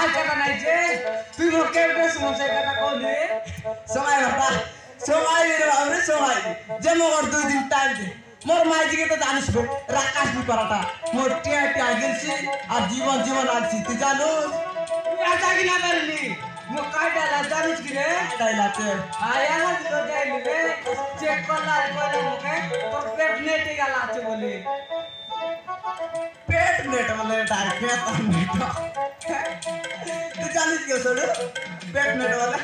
आशा बनायचे तुम्ही मग केवढं समोसा करता कोण समाय बाबा समाय रे बाबरे समाय जे मग और दुई दिन टाइम दे मोर माइजी के तो जानिस बे राकाश भी पराठा मोर टिया टिया गिलसी और जीवन जीवन आलसी तू जानो ऐसा की ना करनी मो काय डाला जानिस की रे डाला ते आया ना दिलो जाई ले चेक कर ला बोले मुके तो पेट नेट गला छ बोले पेट नेट बोले डार पेट नेट নেট তুই জানিস কি সরু পেট নেট বলে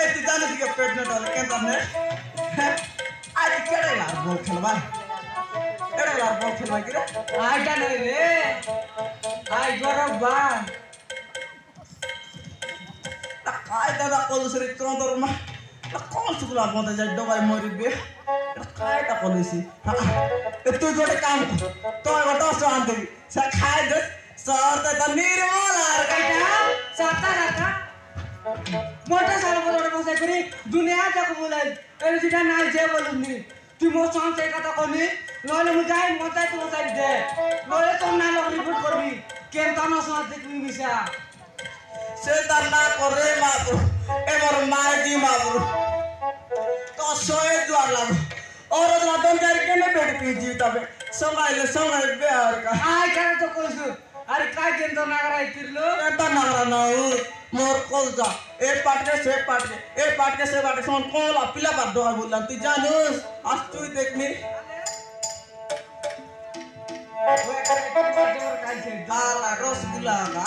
এই তুই জানিস কি পেট নেট বলে কেন নেট আজ কেড়ে লার বল খেলবা কেড়ে লার বল খেলবা কি রে আইটা নাই রে আই গরব বা काय दादा कलसरी तुरंत ना कौन सुकुला मत जाय डबाई मरी बे काय टा कलसी तू गोटे काम कर तो गोटे सो आन देबी चर्दा त मेरो सत्ता मोटै सालबाट बसेको नि दुनियाँ दिएको मलाई अहिले दुइटा नाइ जे बोलौँ नि त्यो म सन्चेको त कोनि लले म जाए म चाहिँ तँ चाहिँ दे लले तँ नालो रिपोर्ट गर्बि केम त नसोचे तिमी मिसा से त ना करे माब्रो एबर माइदी माब्रो त सोए द्वार लागो और अदरा बन्दार केने भेट पिजी तबे सँगैले सँगै बेहार का কাই কেন তো না করাই তিরলো এটা নাগরা নাও মোর কলজা। এ পাটকে সে পাটকে। এ পাটকে সে পাটকে। সমান কলা পিলা পাট দোয়া বললাম। তুই জানিস আজ তুই দেখনি রসগুল্লা না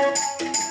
Música